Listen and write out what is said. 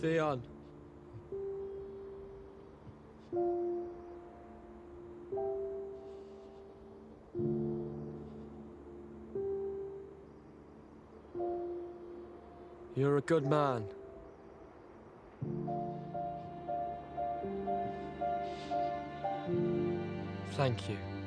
Theon. You're a good man. Thank you.